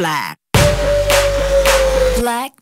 fly. Black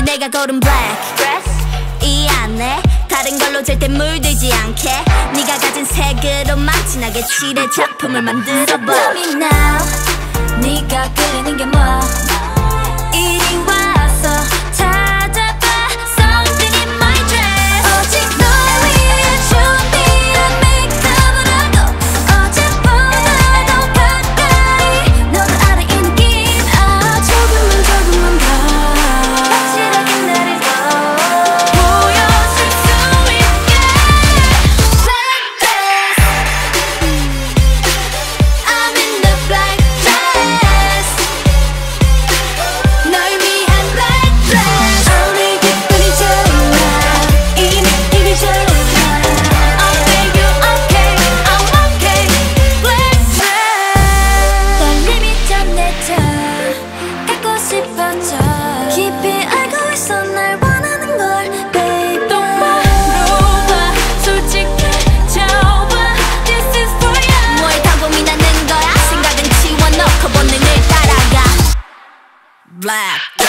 오늘 내가 고른 black. 이 안에 다른 걸로 절대 물들지 않게. 네가 가진 색으로 마진하게 칠해 작품을 만들어봐. Tell me now 네가 그리는 게뭐? black.